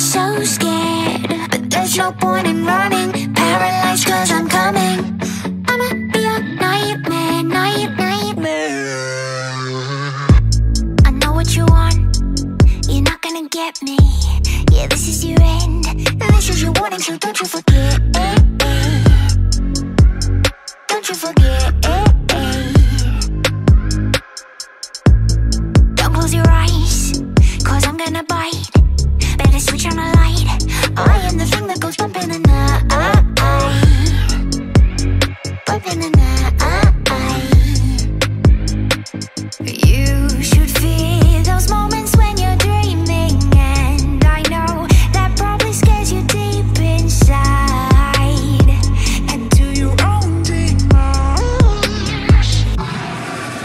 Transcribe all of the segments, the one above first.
so scared. But there's no point in running Paralyzed cause I'm coming. I'ma be a nightmare, night, nightmare. I know what you want You're not gonna get me. Yeah, this is your end This is your warning, so don't you forget. Don't you forget.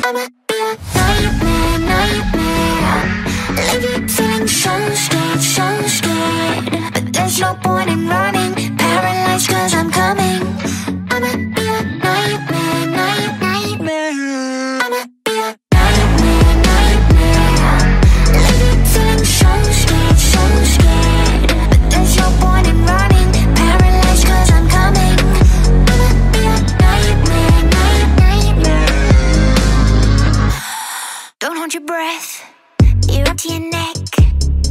I'm a Leave you feeling so scared, so scared. But there's no point in you up to your neck.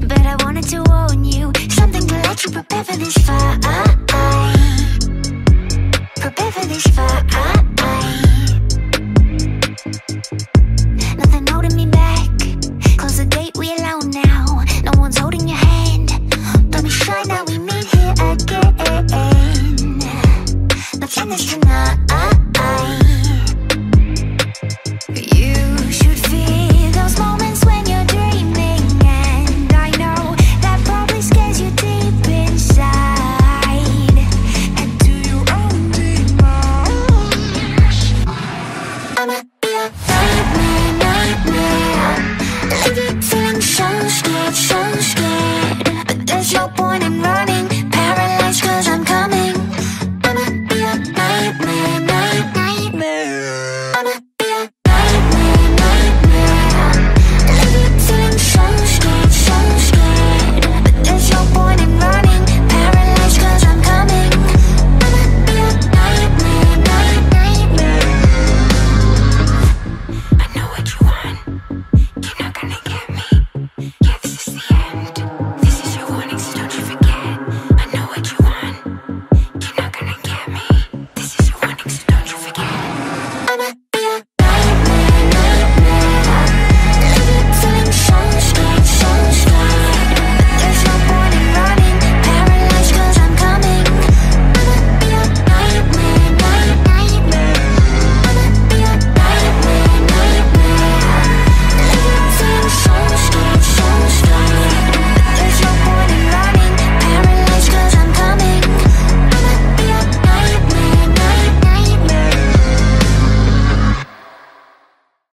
But I wanted to warn you Something to let you prepare for this fire uh, uh.